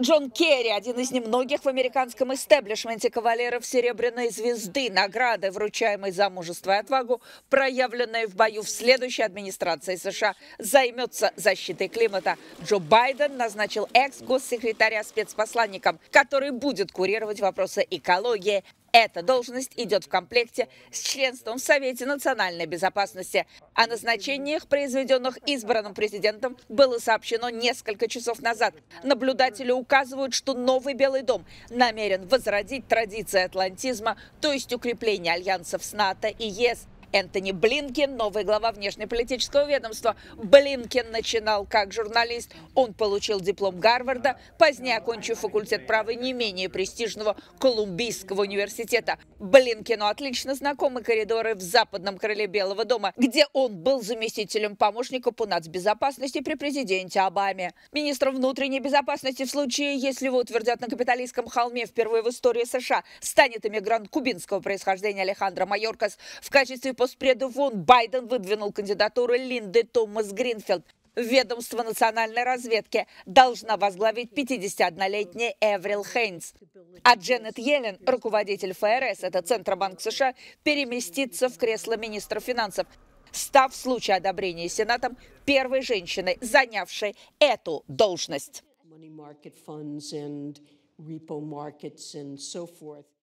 Джон Керри – один из немногих в американском истеблишменте кавалеров Серебряной звезды, награды, вручаемой за мужество и отвагу, проявленные в бою в следующей администрации США, займется защитой климата. Джо Байден назначил экс-госсекретаря спецпосланником, который будет курировать вопросы экологии, эта должность идет в комплекте с членством в Совете национальной безопасности. О назначениях, произведенных избранным президентом, было сообщено несколько часов назад. Наблюдатели указывают, что новый Белый дом намерен возродить традиции атлантизма, то есть укрепление альянсов с НАТО и ЕС – Энтони Блинкен, новый глава внешнеполитического ведомства. Блинкен начинал как журналист. Он получил диплом Гарварда, позднее окончив факультет права не менее престижного Колумбийского университета. Блинкену отлично знакомы коридоры в западном крыле Белого дома, где он был заместителем помощника по нацбезопасности при президенте Обаме. Министром внутренней безопасности в случае, если его утвердят на капиталистском холме впервые в истории США, станет иммигрант кубинского происхождения Алехандро Майоркас в качестве постпреда ВОН Байден выдвинул кандидатуру Линды Томас Гринфилд. Ведомство национальной разведки должна возглавить 51-летняя Эврил Хейнс. А Дженнет Йеллен, руководитель ФРС, это Центробанк США, переместится в кресло министра финансов, став в случае одобрения Сенатом первой женщиной, занявшей эту должность.